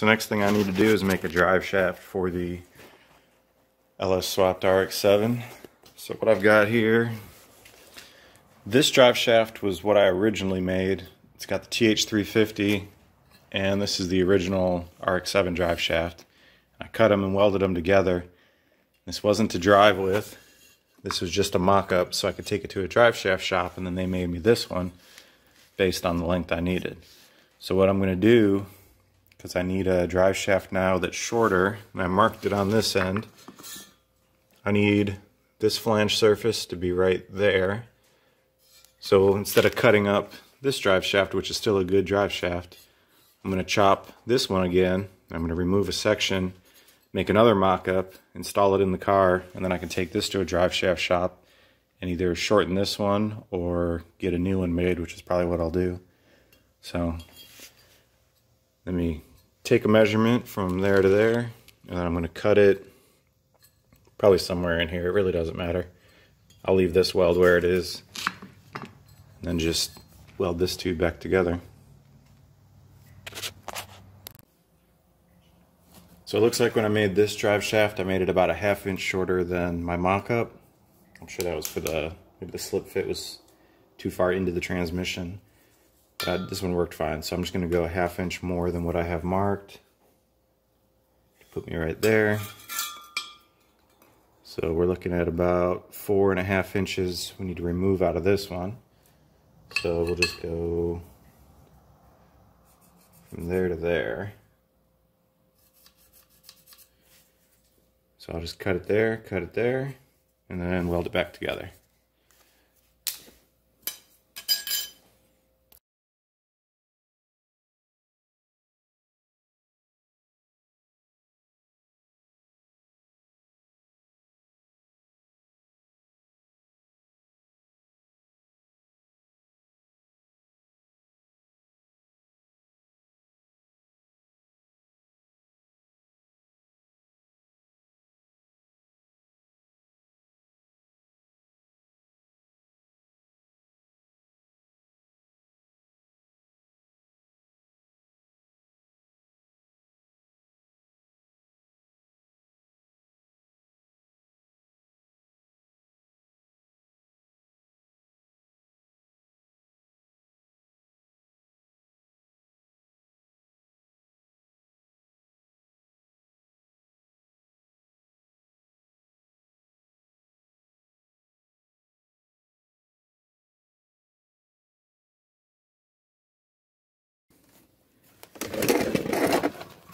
So next thing I need to do is make a drive shaft for the LS swapped RX-7. So what I've got here, this drive shaft was what I originally made. It's got the TH350 and this is the original RX-7 drive shaft. I cut them and welded them together. This wasn't to drive with. This was just a mock-up so I could take it to a drive shaft shop and then they made me this one based on the length I needed. So what I'm going to do, because I need a drive shaft now that's shorter, and I marked it on this end, I need this flange surface to be right there. So instead of cutting up this drive shaft, which is still a good drive shaft, I'm going to chop this one again. I'm going to remove a section, make another mock-up, install it in the car, and then I can take this to a drive shaft shop and either shorten this one or get a new one made, which is probably what I'll do. So let me take a measurement from there to there, and then I'm going to cut it probably somewhere in here. It really doesn't matter. I'll leave this weld where it is, and then just weld this tube back together. So it looks like when I made this drive shaft, I made it about a half inch shorter than my mock-up. I'm sure that was for the, maybe the slip fit was too far into the transmission. Uh, this one worked fine, so I'm just going to go a half inch more than what I have marked. Put me right there. So we're looking at about four and a half inches we need to remove out of this one. So we'll just go from there to there. So I'll just cut it there, cut it there, and then weld it back together.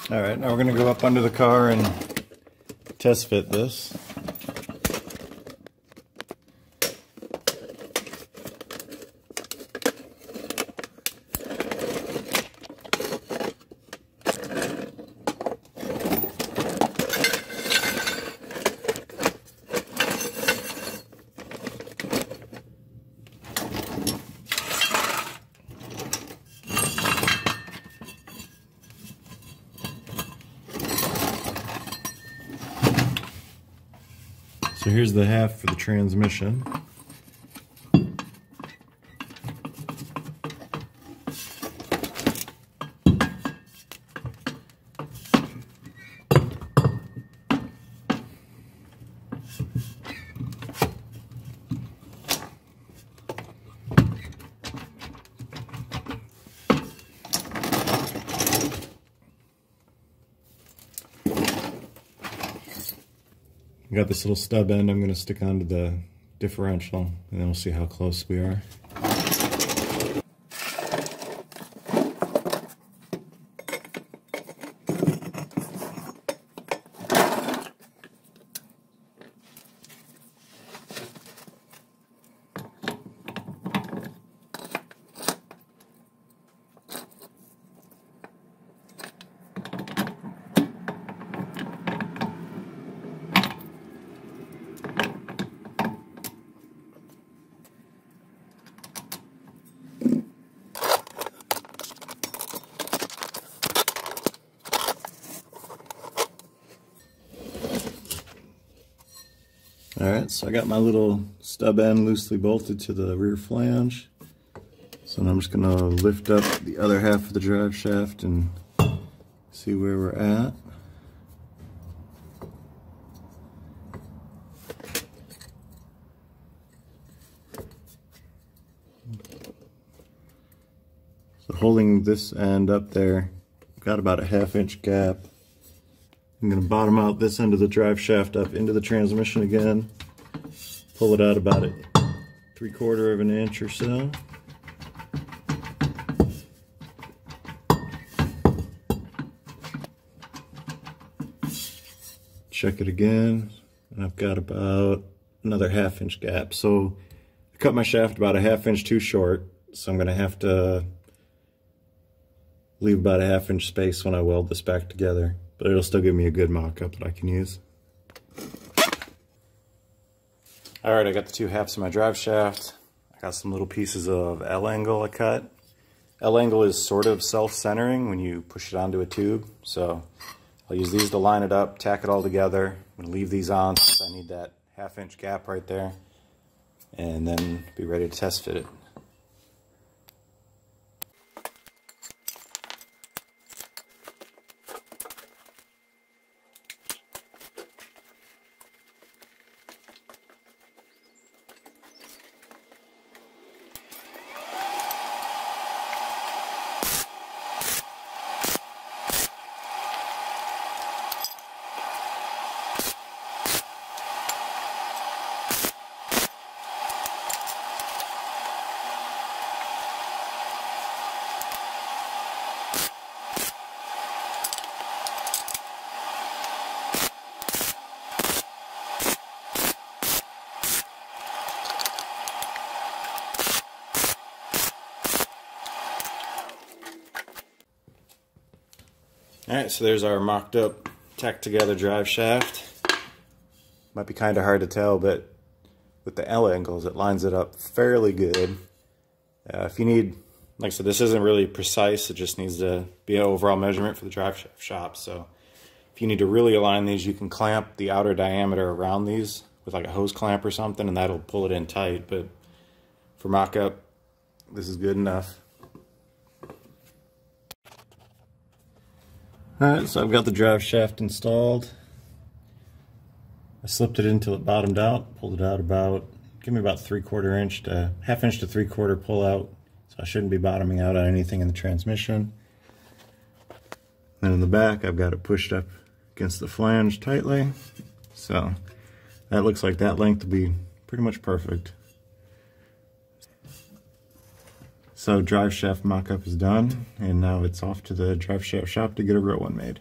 All right, now we're gonna go up under the car and test fit this. So here's the half for the transmission. Got this little stub end I'm going to stick onto the differential and then we'll see how close we are. Alright, so I got my little stub end loosely bolted to the rear flange. So I'm just going to lift up the other half of the drive shaft and see see where we're at. So holding this end up there, got about a half inch gap. I'm going to bottom out this end of the drive shaft up into the transmission again. Pull it out about a three quarter of an inch or so. Check it again, and I've got about another half inch gap. So I cut my shaft about a half inch too short, so I'm going to have to leave about a half inch space when I weld this back together, but it'll still give me a good mock-up that I can use. All right, I got the two halves of my drive shaft. I got some little pieces of L-angle I cut. L-angle is sort of self-centering when you push it onto a tube, so I'll use these to line it up, tack it all together. I'm gonna leave these on since I need that half inch gap right there, and then be ready to test fit it. Alright, so there's our mocked up, tacked together drive shaft. Might be kind of hard to tell, but with the L angles, it lines it up fairly good. Uh, if you need, like I said, this isn't really precise, it just needs to be an overall measurement for the drive shaft shop. So if you need to really align these, you can clamp the outer diameter around these with like a hose clamp or something, and that'll pull it in tight. But for mock-up, this is good enough. Alright, so I've got the drive shaft installed. I slipped it until it bottomed out, pulled it out about, give me about three quarter inch to, half inch to three quarter pull out. So I shouldn't be bottoming out on anything in the transmission. Then in the back, I've got it pushed up against the flange tightly. So that looks like that length will be pretty much perfect. So drive shaft mock-up is done, and now it's off to the drive shaft shop to get a real one made.